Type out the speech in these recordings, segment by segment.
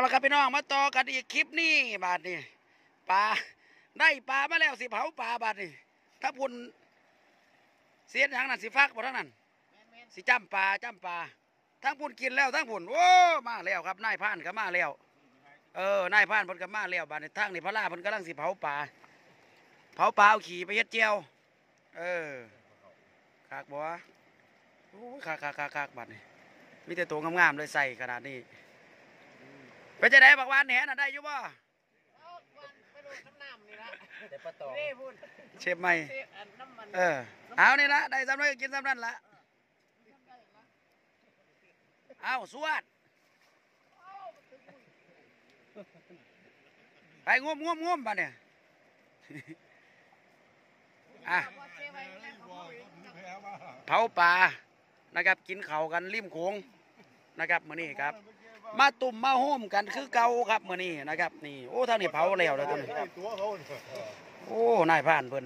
แล้วครับพี่น้องมาต่อกันอีกคลิปนี้บาทนี่ปลาได้ปลามาแล้วสิเผาปลาบาทนี่ถ้าพุ่นเสียทางนั้นสิฟักบ่ทั้งนั้นสิจ้ำปลาจ้ำปลาทั้งพุ่นกินแล้วทั้งพุ่นโอ้มาแล้วครับนายพรานก็มาแล้วเออนายพรานเพิ่นก็มาแล้วบาดนี้ทางนี่พระลาเพิ่นกำลังสิเผาปลาเผาปลาเอาขี่ไปเฮ็ดเจียว เออคากบ่วะโอ้ยคากคากคากคากบาดนี่มีแต่ตัวงามๆเลยใส่ขนาดนี้ เป็นจะได้บักวานแหน่ะได้อยู่บ่ แต่ปลาตองเชฟใหม่ เออ เอานี่ละได้ซ้ำนั้นก็กินซ้ำนั้นละเอาสวดไปงุมงุมงุมปะเนี่ย อะ เผาปลานะครับกินเขาวกันริมโขงนะครับมื้อนี้ครับ มาตุ่มมาโฮมกันคือเก่าครับมื้อนี้นะครับนี่โอ้ทางนี้เผาแล้วแล้วตัวนี้ตัวเขาโอ้นายผ่านเพิ่น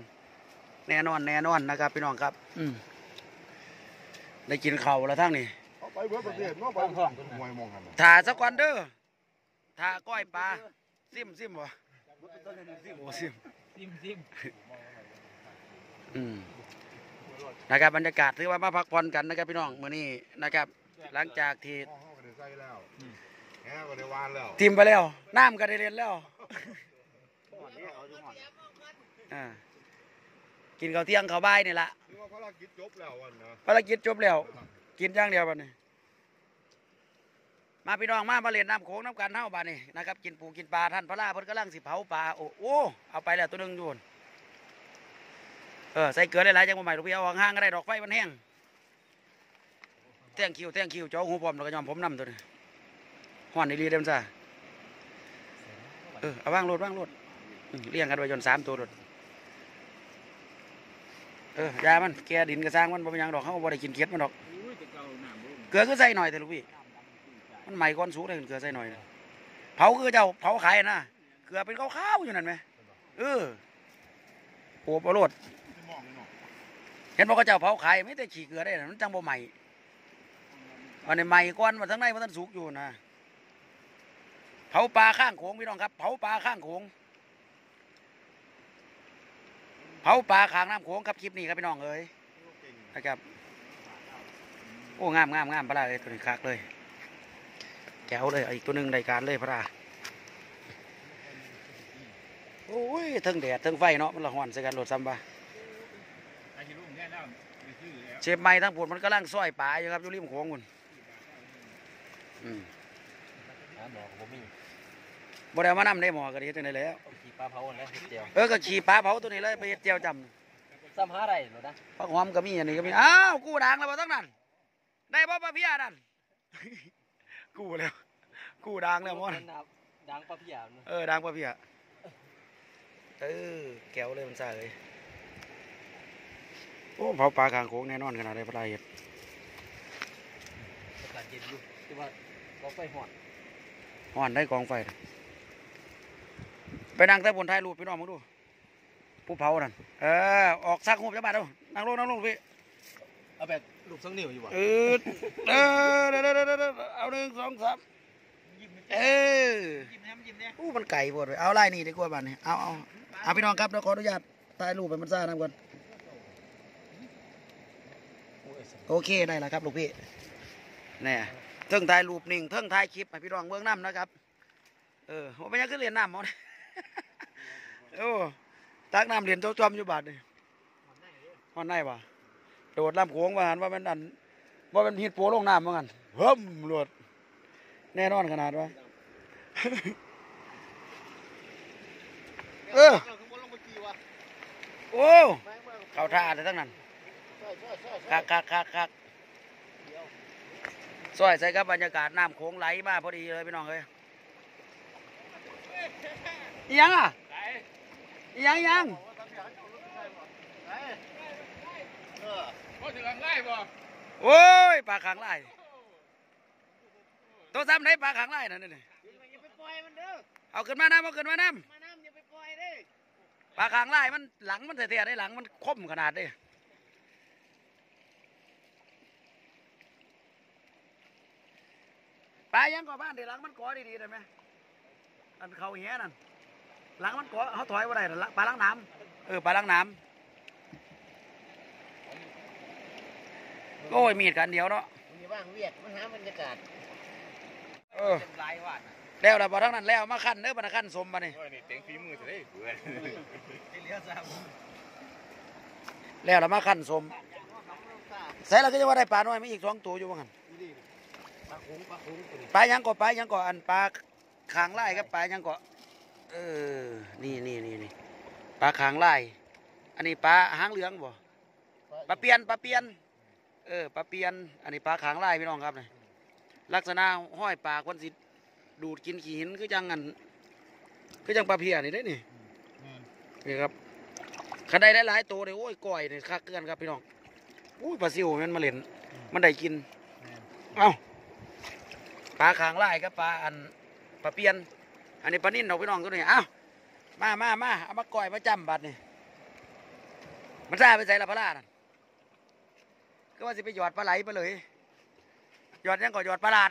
แน่นอนแน่นอนนะครับ พี่น้องครับ อืมได้กินข้าวแล้วทั้งนี้เขาไปเบิดประเทศเนาะไปมวยมองกันถ่าสักวันเด้อถ่าก้อยปลาซิมซิมบ่โอ้ซิมซิมซิมอืมนะครับบรรยากาศถือว่ามาพักผ่อนกันนะครับพี่น้องมื้อนี้นะครับ หลังจากที่ห้องก็ได้ ใส่แล้วแหก็ได้วานแล้วทีมไปแล้วน้ำก็ได้เรียนแล้วอ่ากินข้าวเที่ยงข้าวบ่ายนี่ละคือว่าภารกิจจบแล้ววันนะภารกิจจบแล้ว กินอย่างเดียวบัดนี้ มาพี่น้องมามาเล่นน้ำโขงน้ำกันเท่าบัดนี้นะครับกินปูกินปลาท่านพระลาเพิ่นกำลังสิเผาปลาโอ้โอ้เอาไปแล้วตัวหนึงอยู่พุ่นเออใส่เกลือได้หลายจังบ่ใหม่ลูกพี่เอาห่างๆก็ได้ดอกไฟมันแห้ง แท่งคิวแท่งคิวเจ้าหูผมแล้วก็ยอมผมนำตัวนี้ห่อนอีหลีเดมซ่าเออเอาว่างโลดว่างโลดอืมเลี้ยงกันไว้จนสามตัวโลดเออยามันแกดินกระซ้างมันบ่เป็นยังดอกเขาบ่ได้กินเค็ดมันดอกเกลือคือใส่หน่อยแต่ลูกพี่มันใหม่ก้อนสูงเลยเกลือใส่หน่อยเผาคือเจ้าเผาขายนะเกลือเป็นข้าวๆอยู่นั่นไหมเออโอ้ปลดที่มองนี่เห็นบอกเขาเจ้าเผาขายไม่แต่ขี่เกลือได้นะมันจังบ่ใหม่ วันนี้ใหม่ก้อนมาทั้งในมันทั้งสุกอยู่นะเผาปลาข้างโขงพี่น้องครับ เผาปลาข้างโขงเผาปลาข้างน้ำโขงครับคลิปนี้ครับพี่น้องเอ้ยเก่งนะครับโอ้งามงามงามพระราเลยตัวนี้คักเลยแก้วเลยเอาอีกตัวหนึ่งรายการเลยพระราโอ้ยทั้งแดดทั้งไฟเนาะมันละหอนใส่กันโหลดซ้ำปะไอ้ที่ลุงแค่แล้วไปซื้อแล้วเชฟไม้ทั้งผุนมันกำลังซอยปลาอยู่ครับอยู่ริมโขงคุณ อืมหาหมอผมมีบ่ได้เอามานำได้หมอกระดิ่งจังไดแล้วขี่ปลาเผาแล้วเดียวเออก็ขี่ปลาเผาตัวนี้เลยไปเฮ็ดเจียวจซ้ำหาอะไรหรอนะำผักหอมก็มีอันนี้ก็มีอ้าวกู้ด่างแล้วบ่ทั้งนั้นได้บ่ปลาเพียนั่นกู้แล้วกู้ด่างแล้วมอนดังปลาเพียนเออดังปะพี่อะเออแก้วเลยมันซ่าเลยโอ้เผาปลาคางโค้งแน่นอนขนาดได้ปลาเห็ดอากาศเย็นอยู่ที่ว่า เราไฟหอดห่อนได้กองไฟน่ะไปนั่งแต่บนท้ายรูปพี่น้องมึงดูผู้เผานั่นเออออกซักหูบจังบาดเอานั่งลงนั่งลงพี่เอาแบบลูกสังนิ้วอยู่วะเออเออเดี๋ยวเดี๋ยวเดี๋ยวเดี๋ยวเอาหนึ่งสองสามเออยิ้มแย้มยิ้มเนี่ยอู้มันไก่ปวดเลยเอาไล่นี่ดีกว่าบ้านนี้เอาเอาเอาพี่น้องครับเราขออนุญาตถ่ายรูปไปมันซ่าน้ำก่อนโอเคได้แล้วครับลูกพี่เนี่ย เทิงถ่ายรูปนิ่งเทิงถ่ายคลิปให้พี่น้องเมืองน้ำนะครับ เออว่าเป็นยังขึ้นเรียนน้ำหมดโอ้ตักน้ำเรียนโจมอยู่บาทนี่ฮอนได้ปะโดดลำโขงมาหันว่ามันอันว่ามันหิดโปลงน้ำเหมือนกันเฮิมหลวดแน่นอนขนาดว่าเออโอ้ เข้าท่าเลยทั้งนั้นคักคักคักคัก สวยใส่กับบรรยากาศน้ำโขงไหลมาพอดีเลยพี่น้องเอ้ยอิหยังอะอิหยังอิหยังพอถึงง่ายบ่โอ้ยปลาขังไล่ตัวซ้ำไหนปลาขังไล่นั่นนี่อย่าไปปล่อยมันเด้อเอาขึ้นมาน้ำเอาขึ้นมาน้มาน้ำอย่าไปปล่อยเด้อำปลาขังไล่มันหลังมันเสียๆได้หลังมันคมขนาดนี้ ปลายังก่อบ้านเดี๋ยวหลังมันก่อดีๆได้ไหมอันเขาเหี้ยนั่นหลังมันก่อเขาถอยว่าได้นั่นละปลาล้างน้ำเออปลาล้างน้ำโอ้ยมีดกันเดียวเนาะมีว่างเวียดมันหาบรรยากาศเออเป็นหลายวันแล้วเราบอทั้งนั้นแล้วมาขั้นเด้อมาขั้นสมมานี่โอ้ยนี่เต็งฝีมือจะได้เบื่อเลี้ยวซ้แล้วเรามาขั้นสมใส่เราก็จะว่าได้ปลาน้อยไม่อีกสองตัวอยู่ว่างั้นำ ปลาคุ้งปลาคุ้งตัวนี้ปลายังก่อปลายังก่ออันปลาขางไล่ครับปลายังก่อเออนี่นี่นี่นี่ปลาขางไล่อันนี้ปลาหางเหลืองบ่ปลาเปียนปลาเปียนเออปลาเปียน อันนี้ปลาขางไล่พี่น้องครับนี่ลักษณะห้อยปากคนสิดูดกินขี้หินคือจังอันคือจังปลาเพียนี่ได้อนี่นี่ครับขันได้หลายๆตัวเลยโอ้ยก้อยนี่คักเกินครับพี่น้องอุ้ยปลาซิวมันมาเล่นมันได้กินเอ้า ปลาขางไล่กับปลาอันปลาเปียน อันนี้ปลานิ่นเราพี่น้องตัวนี้เอ้ามามามาเอามาก่อยมาจำบัดนี่มันซ่าไปใส่ละพะลานั่นก็ว่าสิไปหยอดปลาไหลไปเลยหยอดยังก่อหยอดปลาลาด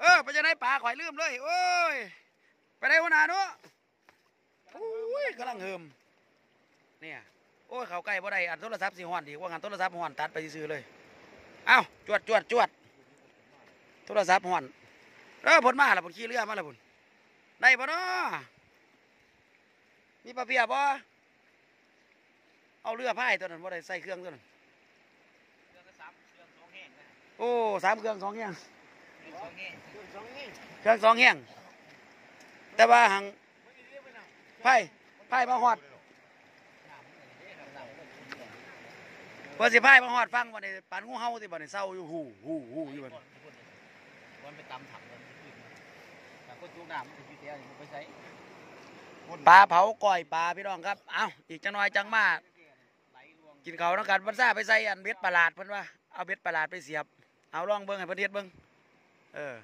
เออไปจะได้ปลาข่อยลืมเลยโอ้ยไปได้หัวหน้าเนาะโอ้ยกำลังเฮิมเนี่ยโอ้ยเขาใกล้บ่ได้อันโทรศัพท์สิฮ้อนดีกว่างานโทรศัพท์ฮ้อนตัดไปซื้อเลยเอ้าจวดจวดจวด โทรศัพท์ห่อนเออผลมาแล้วผลขี่เรือมาแล้วผลได้ปะเนาะมีปลาเพียบ่เอาเรือพายตัวนั้นบ่ได้ใส่เครื่องตัวนั้นโอ้สามเครื่องสองแห้งเครื่องสองแห้งแต่ว่าหังพายพายมาหอดพอสิพายมาหอดฟังวันนี้ปานงูเห่าสิบ่ได้เศร้าอยู่หูหูหูอยู่บั มันไปตำถังมันแต่คนจุกน้ำมันพี่เตี้ยมันไปใช้ปลาเผาก้อยปลาพี่น้องครับ เอาอีกจังน้อยจังมาไหลรวงกินเขาวน้ำกันวันซ่าไปใส่อันเบ็ดประหลาดเพิ่นว่าเอาเบ็ดประหลาดไปเสียบ เอาลองเบิ้งให้เพิ่นเฮ็ดเบิ้งเออ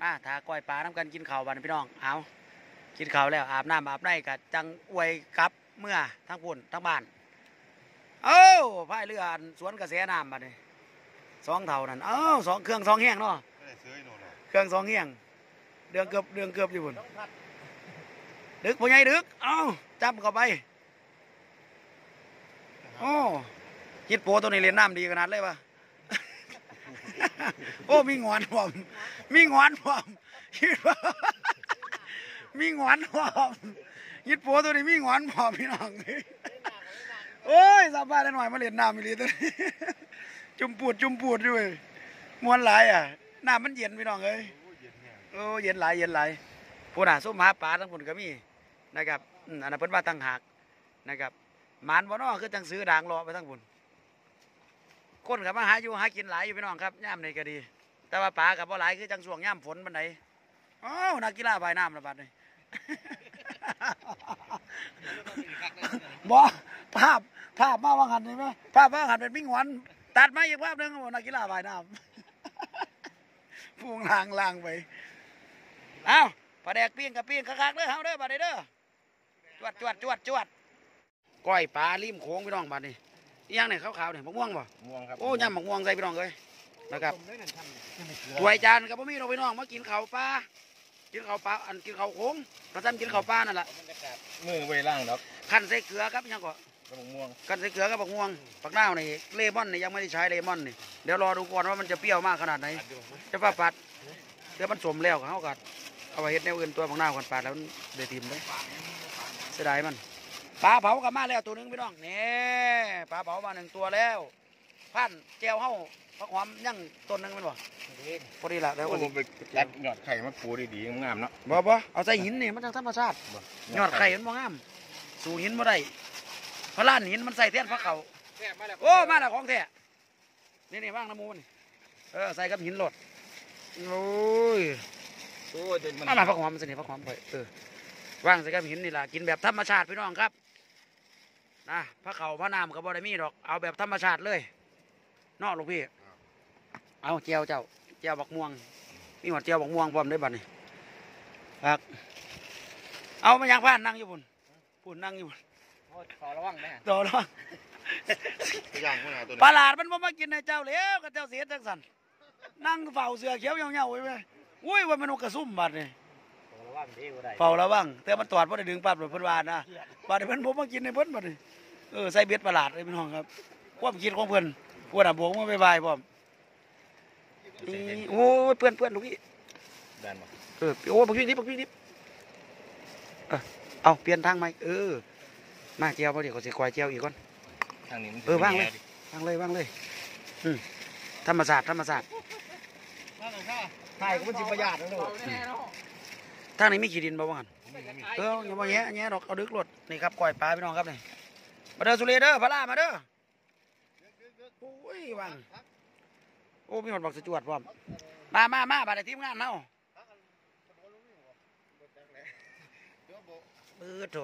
มาถาก้อยปลาน้ำกันกินข้าวบันพี่น้อง เอากินข้าวแล้วอาบน้ำอาบในกัจังอวยกลับเมื่อทั้งปุ่นทั้งบ้าน เอ้าพายเรืออันสวนกระแสน้ำบัดนี้ สองเท่านั่นเอ้าสองเครื่องสองแห้งเนาะไม่ได้ซื้อไอ้โน่นหรอกเครื่องสองแห้งเดืองเกือบเดืองเกือบอยู่พุ่นต้องพัดดึกพ่อใหญ่ดึกเอ้าจับเข้าไปโอ้ฮิตโปตัวนี้เล่นน้ำดีขนาดเลยปะโอ้มีงอนพร้อมมีงอนพร้อมคิดว่ามีงอนพร้อมฮิตโปตัวนี้มีงอนพร้อมพี่น้องโอ้ยสบายได้หน่อยมาเล่นน้ำอีหลีตัวนี้ จุ่มปูดจุ่มปูดด้วยมวนหลายอะหน้ำมันเย็นพี่น้องเอ้ยโอ้เย็นหลายเย็นหลายผู้น่ะส้มหาปลาทั้งผลก็มีนะครับอันนั้นเพิ่นว่าตั้งหากนะครับหมานบ่นาะคือจังซื้อด่างรอไปทั้งผลคนกับมาหาอยู่หากินหลายอยู่พี่น้องครับย่ามในก็ดี แต่ว่าปลากับบ่หลายคือจังช่วงย่ามฝนบันไดอ้าวนักกีฬาว่ายน้ำระบาดนี่บ่ภาพภาพมาว่างหันนี่ไหมภาพมาว่างหันเป็นมิ่งหวัน ตัดมาอีกภาพหนึงนักกีฬาว่ายน้ำพุงลางลางไป เอ้าปลาแดกปิ้งกับปิ้งคักๆเด้อเฮาเด้อบัดนี้เด้อจวดจวดจวดจวดก้อยปลาริมโค้งพี่น้องบัดนี้อีหยังเนี่ยขาวๆเนี่ยมะม่วงบ่ม่วงครับโอ้ยำมะม่วงใส่พี่น้องเลยนะครับผมได้นั่นทำถ้วยจานกับบ่มีเราพี่น้องมากินข้าวปลากินข้าวปลาอันกินข้าวโค้งกระซำกินข้าวปลานั่นแหละบรรยากาศมือไว้ล่างดอกขั้นใส่เกลือครับยังก็ กระบอกม่วงขั้นใส่เกลือกับบักม่วงปักนาวนี่เลมอนนี่ยังไม่ได้ใช้เลมอนนี่เดี๋ยวรอดูก่อนว่ามันจะเปรี้ยวมากขนาดไหนจะฟ้าปัดเดี๋ยวมันสมแล้วเขากัดเอาไปเฮ็ดแนวอื่นตัวบางหน้าก่อนปาดแล้วมันเดือดทิมเลยเสียดายมันปลาเผากลับมาแล้วตัวหนึงพี่น้องนี่ปลาเผามาหนึ่งตัวแล้วพันแจวเฮาผักหอมยังต้นหนึงแมันบ่พอดีละแล้วโอ้พอผดีมไปตัดยอดไข่มาปูดีๆงามๆเนาะบ่บ่เอาใส่หินนี่มันจังธรรมชาติบ่ยอดไข่มันบ่งาม สู่หินบ่ได้เพราะล้านหินมันใส่แทนพระเขาโอ้มาแล้วของแท้นี่นี่ว่างน้ำมูนี่เออใส่กับหินโหลดโอ้ยโอ้ยเด็ดมันมามาพักหอมมันสิพักหอมไปเออว่างใส่กับหินนี่ล่ะกินแบบธรรมชาติพี่น้องครับนะพระเขาพระนามกับบอดมีดอกเอาแบบธรรมชาติเลยเนอกลูกพี่ เอาเจียวเจ้าเจียวบักม่วงมีหมดเจียวบักม่วงพร้อมด้วยบัดนี้ครับเอามายังผ่านนั่งอยู่พุ่นพุ่นนั่งอยู่พุ่น ขอระวังนะต่อรองตัวอย่างมันเอาตัวปนี้ลาหลาดมันบ่มากินในเจ้าแล้วก็เจ้าเสียจังสันนั่งเฝ้าเสือเขียวเหี่ยวๆไว้ไหมอุ้ยว่ามันนกกระซุ่มบัดนี่ระวังเด้บ่ได้เฝ้าระวังแต่มันตอดบ่ได้ดึงปั๊บเลยเพิ่นว่านะบัดนี้เพิ่นบ่มากินในเพิ่นบัดนี้เออใส่เบ็ดประหลาดเลยพี่น้องครับความคิดของเพิ่นพวกน่ะบวกมาบายๆพร้อมนี่โอ้ยเพื่อนเพื่อนลูกพี่ดันมาเออโอ้ยบักพี่นี่บักพี่นี่เออเอาเปลี่ยนทางไหมเออ มาเจียวพอดีก็สิควายเจียวอีกก่อน ทางนี้มันเออว่างเลยวางเลยวางเลยอืมธรรมศาสตร์ธรรมศาสตร์นั่นน่ะค่ะถ่ายก็มันสิประหยัดนะลูกทางนี้มีขี้ดินบ่ว่างั้นเอออย่ามาแงะแงะดอกเอาดึกรถนี่ครับก้อยปลาพี่น้องครับนี่มาเด้อสุเรเด้อพระลามาเด้อโอ้ยวางโอ้มีหมดบักสจวดพร้อมมามามาบัดนี้ทีมงานเนาเออโถ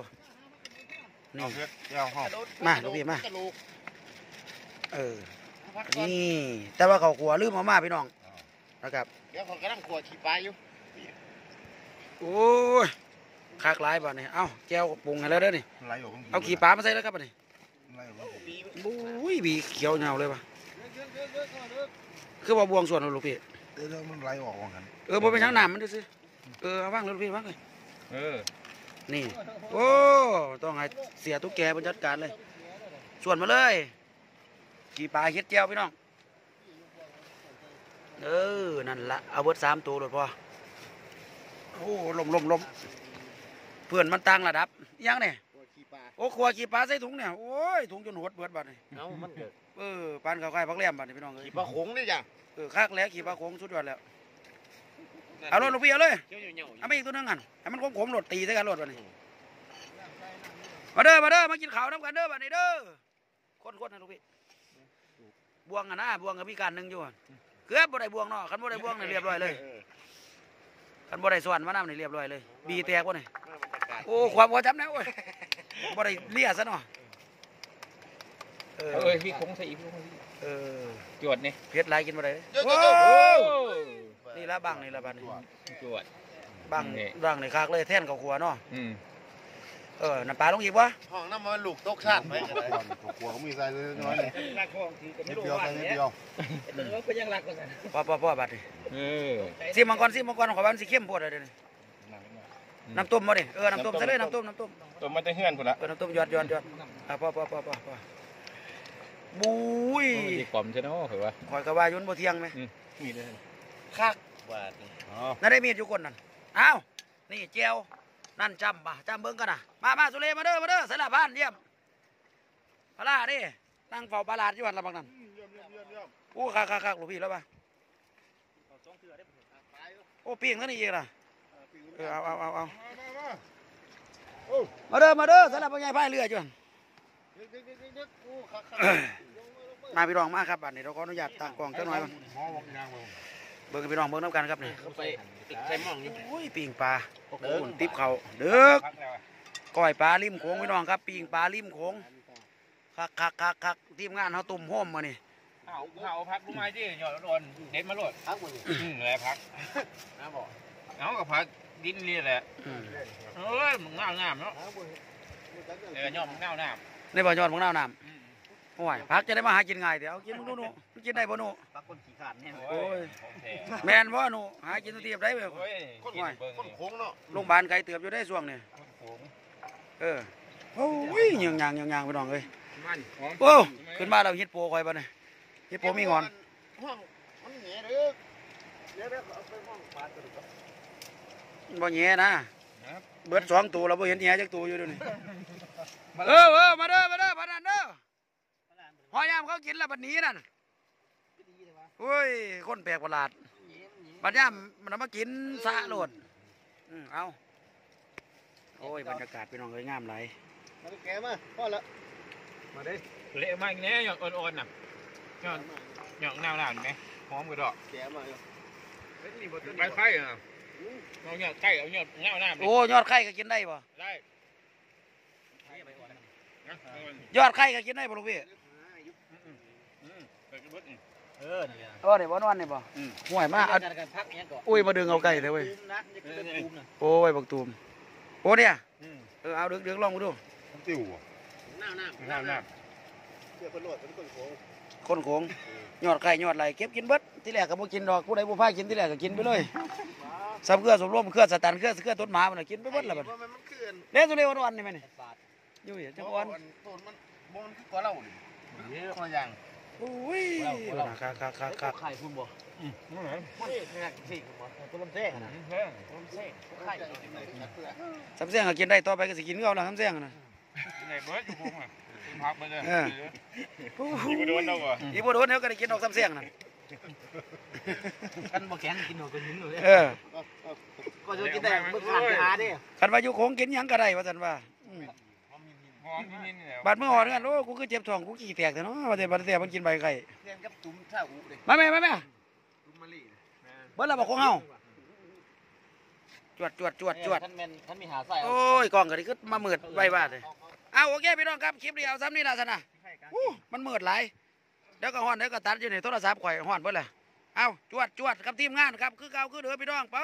นี่ เอาเพื่อนเอาห้องมาลูกพี่มากระโหลกเออพักก่อนนี่ แต่ว่าเขาขัวลืมเอามาพี่น้องนะครับ เดี๋ยวเขากำลังขวดขี้ปลาอยู่โอ้ยคากหลายบ่เนี่ยเอ้าแก้วปรุงให้แล้วเด้อนี่ ไหลออกของเอาขี่ปลามาใส่แล้วครับบ่นี่ไหลออกของผมบุ้ยบีเขียวเหงาเลยว่ะคือว่าบวงส่วนเอาลูกพี่ เดี๋ยวมันไหลออกของกันเออบ่เป็นทางน้ำมันซื่อๆเออเอาว่างเลยลูกพี่ว่างเลยเออ นี่ โอ้ ต้องให้เสียตุ๊กแกบรรจัดการเลย ส่วนมาเลยขี่ปลาเฮ็ดแก้วพี่น้อง เออ นั่นละเอาเบิดสามตัวเลยพอ โอ้ลมลมลมเพื่อนมันตั้งระดับอิหยังเนี่ยขวดขี้ปลาโอ้ขวขี่ปลาใส่ถุงเนี่ย โอ้ย ถุงจนหดเบิดบัดนี่เอ้ามันเกิดเออปานข้าวไข่พักแหลมบัดนี่พี่น้องเอ้ยขี้ปลาโขงนี่จ้ะเออคักแล้วขี่ปลาโขงสุดยอดแล้ว เอารถลูกพี่เอาเลยเขี้ยวเหนียวๆเอาไปอีกตัวหนึงกันให้มันขมๆรถตีใส่กันรถบัดนี้ มาเด้อ มาเด้อ มากินข้าวน้ำกันเด้อบัดนี้เด้อคนๆนะลูกพี่ บวงอะนะบวงกับพี่การหนึ่งอยู่อะเกือบบ่ได้บวงเนาะคันบ่ได้บวงนี่เรียบร้อยเลยคันบ่ได้สวนมาน้ำนี่เรียบร้อยเลย บีแตกบ่นี่โอ้ความบ่จำนะโอ้ยบ่ได้เลียซะเนาะเออเอ้ยพี่คงใส่อีกพี่คงใส่อีกเออจวดนี่เผ็ดหลายกินบ่ได้เดี๋ยวโอ้ๆ นี่ละบังนี่ละบัดนี้จวดบังนี่ บังนี่คักเลยแท่นข้าวขัวเนาะอืมเออน้ำปลาลงอีกวะห้องน้ำมันลูกตกชาติไปกันเลยก่อนกลัวเขามีใส่เลยน้อยเลยรักของถือกันนิดเดียวใส่นิดเดียวแต่ว่าก็ยังรักกันพอพอพอบัดนี้เออซิมังกรซิมังกรขอบ้านสิเข้มโพดเลยเดี๋ยวนี้น้ำต้มมาดิเออน้ำต้มใส่เลยน้ำต้มน้ำต้มตัวมันจะเฮือนพุ่นละเออน้ำต้มหยอดหยอดหยอดอะพอพอพอพอพอบุ้ยดีกล่อมใช่เนาะเหรอวะ คอยกระว่าอยุนบ่เที่ยงไหมมีเลย คักบาดนี่อ๋อนั่นได้มีดอยู่คนนั่นอ้าวนี่เจียวนั่นจำป่ะจำเบิ้งกันนะมามาสุเลมาเด้อมาเด้อสลับบ้านเยี่ยมปลาร้าดินั่งเฝ้าปลาลาดอยู่วันละบางนั้นเยี่ยมเยี่ยมเยี่ยมเยี่ยมโอ้คักคักคักหลวงพี่แล้วป่ะโอ้ปีงเท่านี้อีกนะเออเอาเอาเอาเอามามามามาเด้อมาเด้อสลับปัญญาพายเรือจวนดึกๆๆๆกูคักมาพี่น้องมาครับบัดนี้เราขออนุญาตตั้งกล้องเจ้าหน่อยก่อนหมอบอกยางมา เบิ่งพี่น้องเบิ่งน้ำกันครับนี่ๆไปใส่หม่องอยู่โอ้ยปิงปลาเดินติบเขาเด้อพักแล้วอะก้อยปลาริมโขงพี่น้องครับปิงปลาริมโขงคักคักคักคักทีมงานเขาตุ่มโฮมมานี่เอาเอาพักรู้ไหมที่หยอดโดนเด็ดมาโลดพักหมดนี่อืมอะไรพักนะบอกเอากับพักดินนี่แหละอืมเอ้ยมึงเงาหน้าเนาะพักหมดเออย่อมเงาหน้าในบ่อยอดของน้าวน้อืมำ โอ้ยพักจะได้มาหากินง่ายเดี๋ยวกินมึงดูหนูมึงกินได้บ่หนูพักคนขี้ขาดเนี่ยโอ้ยของแท้แมนบ่หนูหากินทุกทีได้เว้ยโอ้ยคนกินเบิ่งคนนี่โค้งเนาะโรงพยาบาลไกลเติบอยู่ได้ช่วงนี่โขงเออโอ้ยยังยางยังยางพี่น้องเอ้ยมันหอมโอ้ขึ้นมาเราเฮ็ดโปคอยบ่เนี่ยเฮ็ดโปมีงอนห้องมันแหน่เด้อเดี๋ยวเดี๋ยวเอาไปห้องปลาตัวเดียวบ่แย่นะเบิดสองตัวเราบ่เห็นแย่จักตัวอยู่เดี๋ยวนี้เออเออมาเด้อมาเด้อพนันเด้อ หอยามเขากินแล้วบัดนี้นั่นโอ้ย คนแปลกประหลาด บัดยามมันเอามากินสะโลดอืมเอาโอ้ย บรรยากาศพี่น้องเอ้ยงามหลายมาแกมาพ่อละมาดิเละมากแน่หยอดอ่อนๆน่ะหยอดหยอดหน้าหน้าไหมหอมกระดอกแกมาอยู่ใบไข่อะเอาหยอดไข่เอาหยอดหน้าหน้าไหมโอ้ยอดไข่ก็กินได้บ่ได้นะยอดไข่ก็กินได้บ่ลูกพี่ อืมไปกินเบิดอืมเออนี่นะเออนี่บ่นอนนี่บ่อืมห่วยมาอัดกันกันพักเนี้ยก่อนอุ้ยมาดึงเอาไก่เลยเว้ยตูมนะนี่คือเป็นตูมนะโอ้ยบักตูมโอ้เนี่ยอืมเออเอาดึกๆลองมาดูติ้วอะหน้าหน้าหน้าหน้าเพื่อเพิ่นโลดเป็นคนโค้งคนโขงยอดไข่ยอดไหลเก็บกินเบิดที่แรกก็บ่กินดอกผู้ใดบ่พากินที่แรกก็กินไปเลยสำเครือสมรวมเครือสตันเครือเครือต้นหมามันนะกินไปเบิดแล้วบัดว่ามันมันคืออันเด้สุเรวันวันนี่แม่นี่บาทอยู่เหี้ยจังบ่อ่อนอันต้นมันบ่มันคือกว่าเราดิคนละอย่างโอ้ยคักคักคักคักไข่พุ่นบ่อืมนี่ไงนี่นี่สิพุ่นบ่ต้นลำเส้นนะอืมเฮ้ยต้นลำเส้นไข่สำเสียงก็กินได้ต่อไปก็สิกินเขาแล้วสำเสียงน่ะไหนเบิร์ดอยู่พุงอะพักไปเลยเอออีกโดนเราบ่อีบ่โดนเดี๋ยวก็ได้กินดอกสำเสียงน่ะกันบ่แข็งกินหนูก็หินเลยเออก็จะกินแต่มึงขาดหาดิคันว่าอยู่โขงกินหยังก็ได้ว่าซั่นว่า อืมหอมนิดๆนี่แหละบาดมืออ่อนกันโอ้กูคือเจ็บท้องกูขี้แตกแต่เนาะว่าแต่บัดแต่มันกินใบไข่เรียนกับตุ้มท่าอุเด้มาแม่มาแม่ตุ้มมะลิเบิดแล้วบอกของเฮาจวดจวดจวดจวดท่านแม่นท่านมีหาใส่โอ้ยกล้องก็ดิคือมามืดไว้ว่าเลยเอาโอเคพี่น้องครับคลิปนี้เอาซ้ำนี่ล่ะซะนะอู้มันมืดหลายเดี๋ยวก็ฮ้อนเดี๋ยวก็ตัดอยู่ในโทรศัพท์ข่อยฮ้อนเบิดแหละเอาจวดจวดกับทีมงานครับ คือเก่าคือเดิมพี่น้องไป